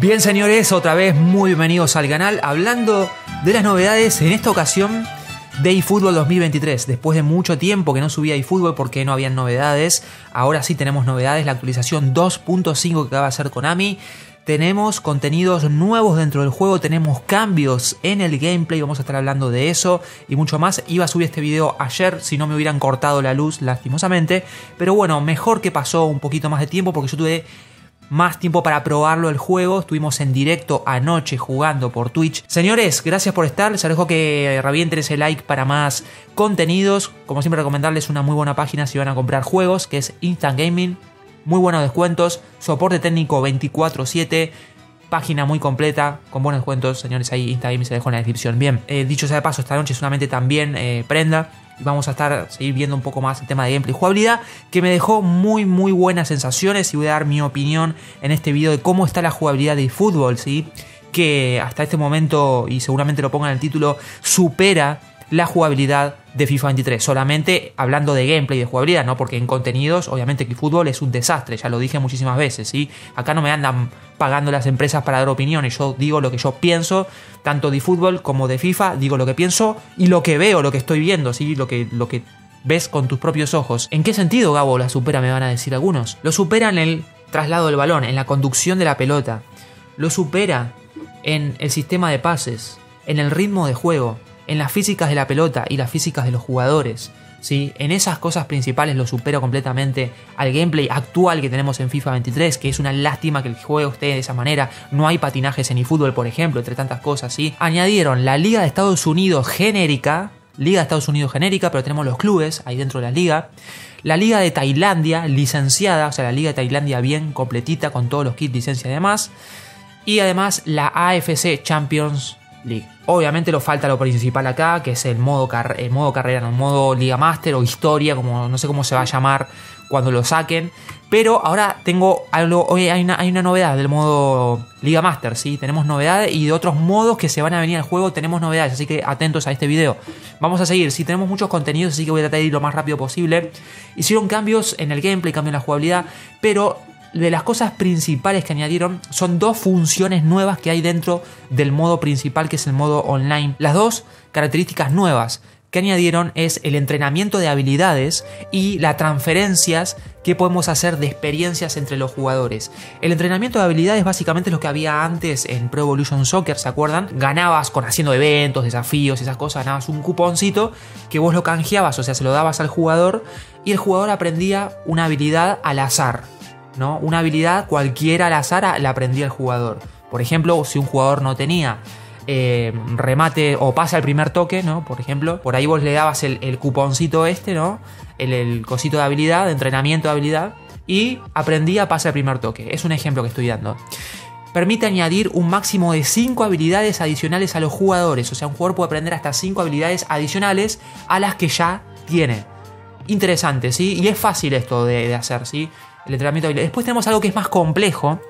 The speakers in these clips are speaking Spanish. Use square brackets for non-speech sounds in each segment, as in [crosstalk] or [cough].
Bien señores, otra vez muy bienvenidos al canal hablando de las novedades en esta ocasión de eFootball 2023. Después de mucho tiempo que no subía eFootball porque no habían novedades, ahora sí tenemos novedades, la actualización 2.5 que acaba de hacer Konami. Tenemos contenidos nuevos dentro del juego, tenemos cambios en el gameplay, vamos a estar hablando de eso y mucho más. Iba a subir este video ayer si no me hubieran cortado la luz lastimosamente, pero bueno, mejor que pasó un poquito más de tiempo porque yo tuve más tiempo para probarlo el juego. Estuvimos en directo anoche jugando por Twitch. Señores, gracias por estar. Les dejo que revienten ese like para más contenidos. Como siempre, recomendarles una muy buena página si van a comprar juegos, que es Instant Gaming. Muy buenos descuentos, soporte técnico 24/7, página muy completa, con buenos descuentos. Señores, ahí Instant Gaming se dejó en la descripción. Bien, eh, dicho sea de paso, esta noche solamente también eh, prenda y vamos a estar seguir viendo un poco más el tema de gameplay y jugabilidad que me dejó muy muy buenas sensaciones y voy a dar mi opinión en este video de cómo está la jugabilidad de fútbol, ¿sí? que hasta este momento y seguramente lo pongan en el título supera la jugabilidad de FIFA 23. Solamente hablando de gameplay y de jugabilidad, ¿no? Porque en contenidos, obviamente que fútbol es un desastre, ya lo dije muchísimas veces, ¿sí? Acá no me andan pagando las empresas para dar opiniones, yo digo lo que yo pienso, tanto de fútbol como de FIFA, digo lo que pienso y lo que veo, lo que estoy viendo, ¿sí? Lo que, lo que ves con tus propios ojos. ¿En qué sentido Gabo la supera, me van a decir algunos? Lo supera en el traslado del balón, en la conducción de la pelota. Lo supera en el sistema de pases, en el ritmo de juego, en las físicas de la pelota y las físicas de los jugadores. ¿sí? En esas cosas principales lo supero completamente al gameplay actual que tenemos en FIFA 23, que es una lástima que el juego esté de esa manera. No hay patinajes en eFootball, por ejemplo, entre tantas cosas. ¿sí? Añadieron la Liga de Estados Unidos genérica, Liga de Estados Unidos genérica, pero tenemos los clubes ahí dentro de la liga. La Liga de Tailandia licenciada, o sea, la Liga de Tailandia bien completita con todos los kits, licencia y demás. Y además la AFC Champions Obviamente lo falta lo principal acá, que es el modo, el modo carrera, no, el modo Liga Master o historia, como no sé cómo se va a llamar cuando lo saquen. Pero ahora tengo algo, hoy hay una, hay una novedad del modo Liga Master, ¿sí? Tenemos novedades y de otros modos que se van a venir al juego tenemos novedades, así que atentos a este video. Vamos a seguir, sí, tenemos muchos contenidos, así que voy a tratar de ir lo más rápido posible. Hicieron cambios en el gameplay, cambios en la jugabilidad, pero de las cosas principales que añadieron son dos funciones nuevas que hay dentro del modo principal que es el modo online. Las dos características nuevas que añadieron es el entrenamiento de habilidades y las transferencias que podemos hacer de experiencias entre los jugadores. El entrenamiento de habilidades básicamente es lo que había antes en Pro Evolution Soccer, ¿se acuerdan? Ganabas con haciendo eventos, desafíos, esas cosas, ganabas un cuponcito que vos lo canjeabas, o sea, se lo dabas al jugador y el jugador aprendía una habilidad al azar. ¿No? Una habilidad cualquiera al azar la aprendía el jugador. Por ejemplo, si un jugador no tenía eh, remate o pasa el primer toque, ¿no? Por ejemplo, por ahí vos le dabas el, cuponcito este, ¿no? El, cosito de habilidad, de entrenamiento de habilidad, y aprendía pasa el primer toque. Es un ejemplo que estoy dando. Permite añadir un máximo de 5 habilidades adicionales a los jugadores. O sea, un jugador puede aprender hasta 5 habilidades adicionales a las que ya tiene. Interesante, ¿sí? Y es fácil esto de, de hacer, ¿sí? Después tenemos algo que es más complejo,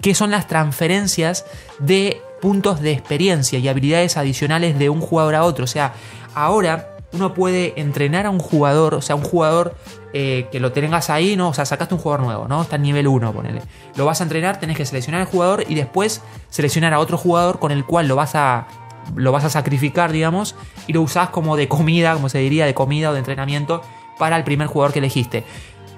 que son las transferencias de puntos de experiencia y habilidades adicionales de un jugador a otro. O sea, ahora uno puede entrenar a un jugador, o sea, un jugador eh, que lo tengas ahí, ¿no? O sea, sacaste un jugador nuevo, ¿no? Está en nivel 1, ponele. Lo vas a entrenar, tenés que seleccionar al jugador y después seleccionar a otro jugador con el cual lo vas a lo vas a sacrificar, digamos, y lo usás como de comida, como se diría, de comida o de entrenamiento para el primer jugador que elegiste.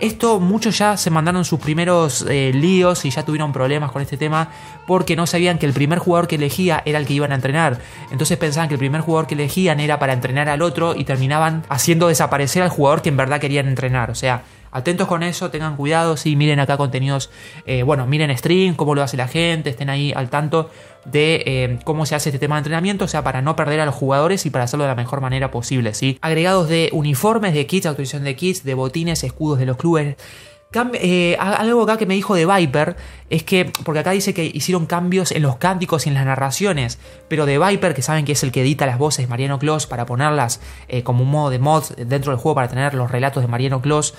Esto muchos ya se mandaron sus primeros eh, líos y ya tuvieron problemas con este tema porque no sabían que el primer jugador que elegía era el que iban a entrenar. Entonces pensaban que el primer jugador que elegían era para entrenar al otro y terminaban haciendo desaparecer al jugador que en verdad querían entrenar. O sea, Atentos con eso, tengan cuidado, sí, miren acá contenidos, eh, bueno, miren stream, cómo lo hace la gente, estén ahí al tanto de eh, cómo se hace este tema de entrenamiento, o sea, para no perder a los jugadores y para hacerlo de la mejor manera posible, ¿sí? Agregados de uniformes, de kits, autorización de kits, de botines, escudos de los clubes. Eh, algo acá que me dijo de Viper es que, porque acá dice que hicieron cambios en los cánticos y en las narraciones, pero de Viper, que saben que es el que edita las voces Mariano Clos para ponerlas como un modo de mod dentro del juego para tener los relatos de Mariano Clos,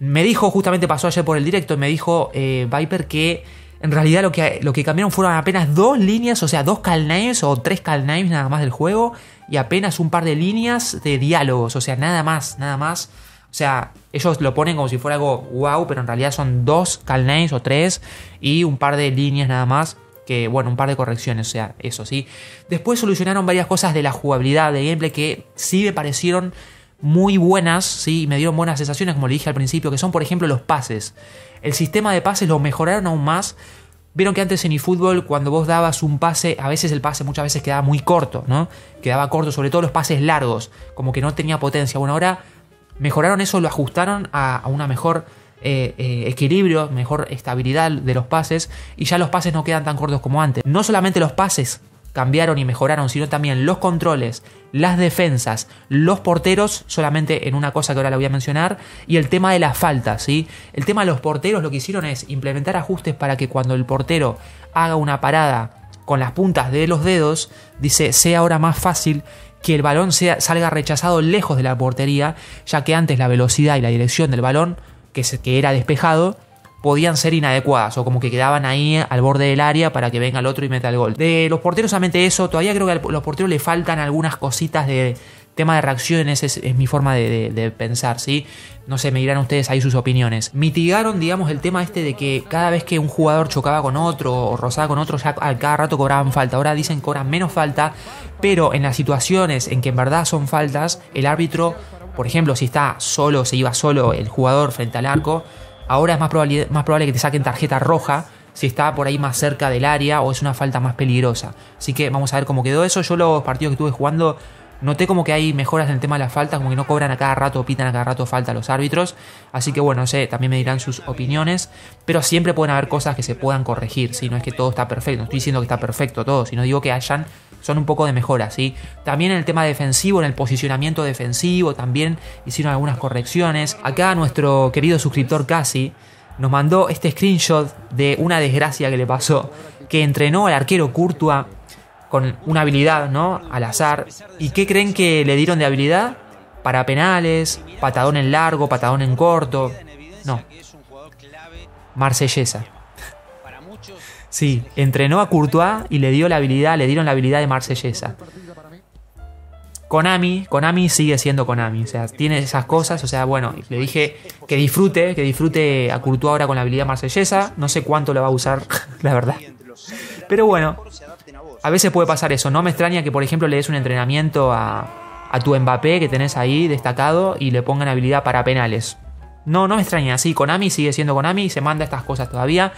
me dijo, justamente pasó ayer por el directo, me dijo eh, Viper que en realidad lo que, lo que cambiaron fueron apenas dos líneas, o sea, dos names o tres names nada más del juego y apenas un par de líneas de diálogos, o sea, nada más, nada más. O sea, ellos lo ponen como si fuera algo wow, pero en realidad son dos calnames o tres y un par de líneas nada más. Que bueno, un par de correcciones, o sea, eso sí. Después solucionaron varias cosas de la jugabilidad de gameplay que sí me parecieron muy buenas, sí, me dieron buenas sensaciones, como le dije al principio, que son por ejemplo los pases. El sistema de pases lo mejoraron aún más. Vieron que antes en eFootball, cuando vos dabas un pase, a veces el pase muchas veces quedaba muy corto, ¿no? Quedaba corto, sobre todo los pases largos, como que no tenía potencia. Bueno, ahora mejoraron eso, lo ajustaron a, una mejor eh, eh, equilibrio, mejor estabilidad de los pases y ya los pases no quedan tan cortos como antes. No solamente los pases cambiaron y mejoraron, sino también los controles, las defensas, los porteros, solamente en una cosa que ahora la voy a mencionar, y el tema de las faltas, ¿sí? El tema de los porteros lo que hicieron es implementar ajustes para que cuando el portero haga una parada con las puntas de los dedos, dice, sea ahora más fácil que el balón sea, salga rechazado lejos de la portería, ya que antes la velocidad y la dirección del balón, que, que era despejado, podían ser inadecuadas o como que quedaban ahí al borde del área para que venga el otro y meta el gol. De los porteros solamente eso, todavía creo que a los porteros le faltan algunas cositas de tema de reacciones, es, mi forma de, pensar, ¿sí? No sé, me dirán ustedes ahí sus opiniones. Mitigaron, digamos, el tema este de que cada vez que un jugador chocaba con otro o rozaba con otro, ya al cada rato cobraban falta. Ahora dicen que cobran menos falta, pero en las situaciones en que en verdad son faltas, el árbitro, por ejemplo, si está solo, se iba solo el jugador frente al arco, ahora es más probable, más probable que te saquen tarjeta roja si está por ahí más cerca del área o es una falta más peligrosa. Así que vamos a ver cómo quedó eso. Yo los partidos que estuve jugando Noté como que hay mejoras en el tema de las faltas, como que no cobran a cada rato o pitan a cada rato falta los árbitros. Así que bueno, no sé, también me dirán sus opiniones. Pero siempre pueden haber cosas que se puedan corregir, si no es que todo está perfecto. No estoy diciendo que está perfecto todo, sino digo que hayan, son un poco de mejoras, ¿sí? También en el tema defensivo, en el posicionamiento defensivo, también hicieron algunas correcciones. Acá nuestro querido suscriptor Casi nos mandó este screenshot de una desgracia que le pasó. Que entrenó al arquero Courtois con una habilidad, ¿no? Al azar. ¿Y qué creen que le dieron de habilidad? Para penales, patadón en largo, patadón en corto. No. Marsellesa. Sí, entrenó a Courtois y le dio la habilidad, le dieron la habilidad de Marsellesa. Konami, Konami sigue siendo Konami, o sea, tiene esas cosas, o sea, bueno, le dije que disfrute, que disfrute a Courtois ahora con la habilidad marsellesa, no sé cuánto lo va a usar, [laughs] la verdad. Pero bueno, a veces puede pasar eso. No me extraña que, por ejemplo, le des un entrenamiento a, a tu Mbappé que tenés ahí destacado y le pongan habilidad para penales. No, no me extraña, sí, Konami sigue siendo Konami se manda estas cosas todavía.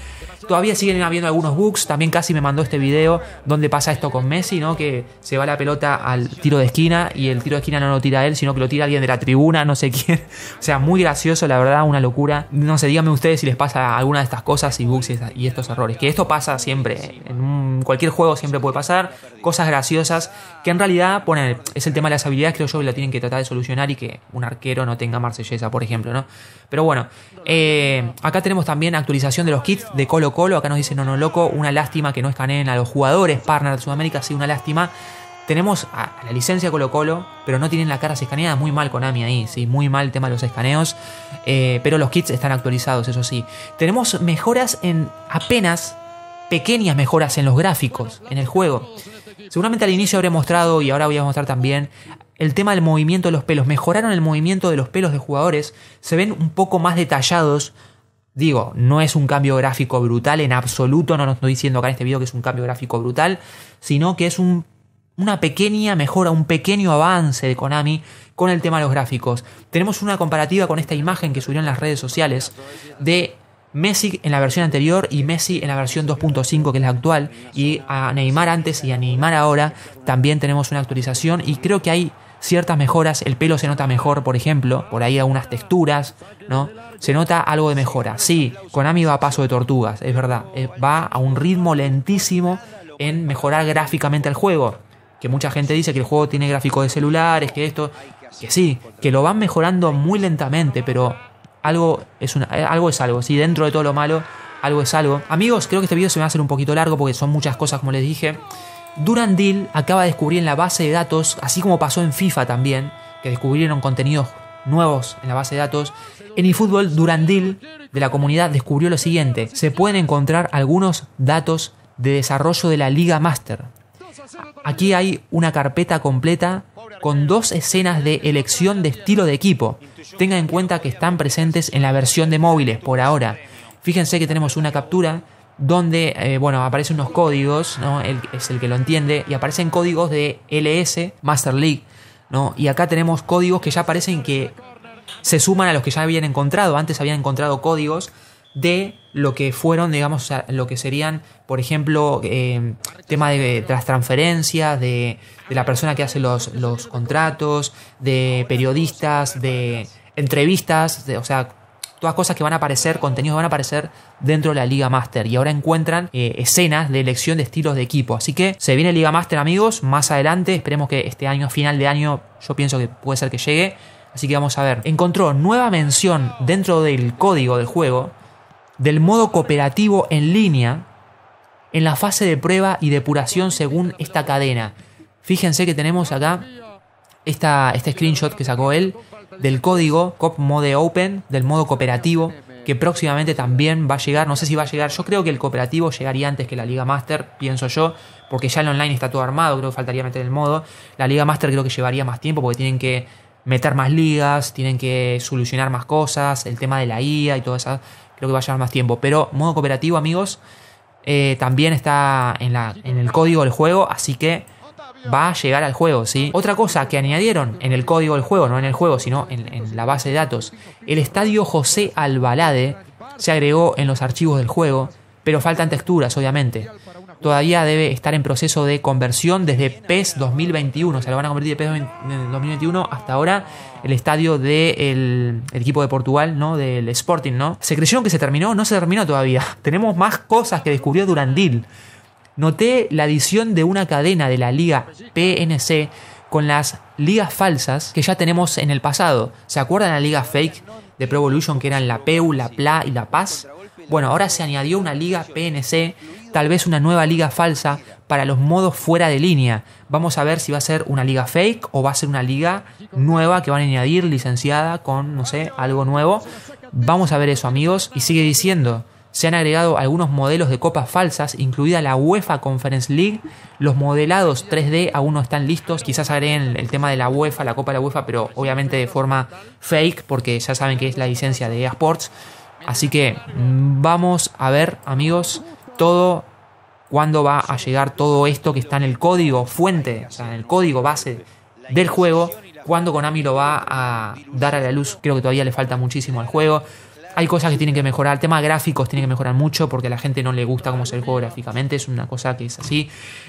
Todavía siguen habiendo algunos bugs, también casi me mandó este video donde pasa esto con Messi, ¿no? Que se va la pelota al tiro de esquina y el tiro de esquina no lo tira él, sino que lo tira alguien de la tribuna, no sé [laughs] quién. O sea, muy gracioso, la verdad, una locura. No sé, díganme ustedes si les pasa alguna de estas cosas y bugs y estos errores. Que esto pasa siempre, en cualquier juego siempre puede pasar, cosas graciosas que en realidad, ponen, es el tema de las habilidades, creo yo que lo tienen que tratar de solucionar y que un arquero no tenga marsellesa, por ejemplo, ¿no? Pero bueno, eh, acá tenemos también actualización de los kits de Colo Colo. Acá nos dice no, no, loco, una lástima que no escaneen a los jugadores, partner de Sudamérica, sí, una lástima. Tenemos la licencia Colo Colo, pero no tienen la cara escaneada. Muy mal con AMI ahí, sí, muy mal el tema de los escaneos. Eh, pero los kits están actualizados, eso sí. Tenemos mejoras en apenas pequeñas mejoras en los gráficos, en el juego. Seguramente al inicio habré mostrado y ahora voy a mostrar también el tema del movimiento de los pelos. Mejoraron el movimiento de los pelos de jugadores. Se ven un poco más detallados. Digo, no es un cambio gráfico brutal en absoluto. No nos estoy diciendo acá en este video que es un cambio gráfico brutal. Sino que es un, una pequeña mejora, un pequeño avance de Konami con el tema de los gráficos. Tenemos una comparativa con esta imagen que subió en las redes sociales de Messi en la versión anterior y Messi en la versión 2.5 que es la actual y a Neymar antes y a Neymar ahora también tenemos una actualización y creo que hay ciertas mejoras, el pelo se nota mejor, por ejemplo, por ahí algunas texturas, ¿no? Se nota algo de mejora. Sí, Konami va a paso de tortugas, es verdad, eh, va a un ritmo lentísimo en mejorar gráficamente el juego, que mucha gente dice que el juego tiene gráficos de celulares, que esto, que sí, que lo van mejorando muy lentamente, pero algo es, eh, algo es algo, ¿sí? Dentro de todo lo malo, algo es algo. Amigos, creo que este video se me va a hacer un poquito largo porque son muchas cosas, como les dije. Durandil acaba de descubrir en la base de datos, así como pasó en FIFA también, que descubrieron contenidos nuevos en la base de datos. En eFootball, Durandil de la comunidad descubrió lo siguiente: se pueden encontrar algunos datos de desarrollo de la Liga Master. Aquí hay una carpeta completa con dos escenas de elección de estilo de equipo. Tengan en cuenta que están presentes en la versión de móviles por ahora. Fíjense que tenemos una captura donde, eh, bueno, aparecen unos códigos, ¿no? es el que lo entiende, y aparecen códigos de LS, Master League, ¿no? Y acá tenemos códigos que ya aparecen que se suman a los que ya habían encontrado. Antes habían encontrado códigos de lo que fueron, digamos, lo que serían, por ejemplo, eh, tema de, las transferencias, de, la persona que hace los, los contratos, de periodistas, de entrevistas, de, o sea, todas cosas que van a aparecer, contenidos que van a aparecer dentro de la Liga Master. Y ahora encuentran eh, escenas de elección de estilos de equipo. Así que se viene Liga Master, amigos, más adelante. Esperemos que este año, final de año, yo pienso que puede ser que llegue. Así que vamos a ver. Encontró nueva mención dentro del código del juego del modo cooperativo en línea en la fase de prueba y depuración según esta cadena. Fíjense que tenemos acá esta, este screenshot que sacó él del código Cop Mode Open, del modo cooperativo, que próximamente también va a llegar. No sé si va a llegar. Yo creo que el cooperativo llegaría antes que la Liga Master, pienso yo, porque ya el online está todo armado, creo que faltaría meter el modo. La Liga Master creo que llevaría más tiempo porque tienen que meter más ligas, tienen que solucionar más cosas, el tema de la IA y todo eso, creo que va a llevar más tiempo. Pero modo cooperativo, amigos, eh, también está en, la, en el código del juego, así que va a llegar al juego, ¿sí? Otra cosa que añadieron en el código del juego, no en el juego, sino en, la base de datos, el estadio José Albalade se agregó en los archivos del juego, pero faltan texturas, obviamente. Todavía debe estar en proceso de conversión desde PES 2021, o sea, lo van a convertir de PES 2021 hasta ahora el estadio del equipo de Portugal, ¿no? Del Sporting, ¿no? Se creyeron que se terminó, no se terminó todavía. [laughs] Tenemos más cosas que descubrió Durandil noté la adición de una cadena de la liga PNC con las ligas falsas que ya tenemos en el pasado. ¿Se acuerdan la liga fake de Pro Evolution que eran la PEU, la PLA y la Paz? Bueno, ahora se añadió una liga PNC, tal vez una nueva liga falsa para los modos fuera de línea. Vamos a ver si va a ser una liga fake o va a ser una liga nueva que van a añadir licenciada con, no sé, algo nuevo. Vamos a ver eso amigos. Y sigue diciendo, se han agregado algunos modelos de copas falsas, incluida la UEFA Conference League. Los modelados 3D aún no están listos. Quizás agreguen el tema de la UEFA, la Copa de la UEFA, pero obviamente de forma fake, porque ya saben que es la licencia de EA Sports. Así que mm, vamos a ver, amigos, todo cuándo va a llegar todo esto que está en el código fuente, o sea, en el código base del juego, cuándo Konami lo va a dar a la luz. Creo que todavía le falta muchísimo al juego. Hay cosas que tienen que mejorar. El tema gráficos tiene que mejorar mucho porque a la gente no le gusta cómo se el juego gráficamente. Es una cosa que es así.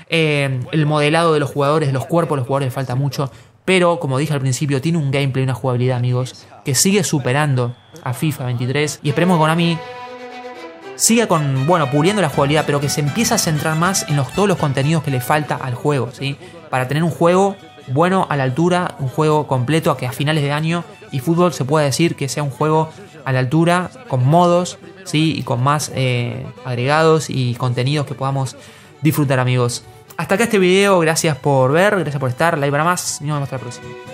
Eh, el modelado de los jugadores, los cuerpos de los jugadores, falta mucho. Pero, como dije al principio, tiene un gameplay, una jugabilidad, amigos, que sigue superando a FIFA 23. Y esperemos que Konami siga con, bueno, puliendo la jugabilidad, pero que se empiece a centrar más en los, todos los contenidos que le falta al juego, ¿sí? Para tener un juego bueno a la altura, un juego completo a que a finales de año y fútbol se pueda decir que sea un juego a la altura, con modos, ¿sí? y con más eh, agregados y contenidos que podamos disfrutar amigos. Hasta acá este video, gracias por ver, gracias por estar, like para más y nos vemos hasta la próxima.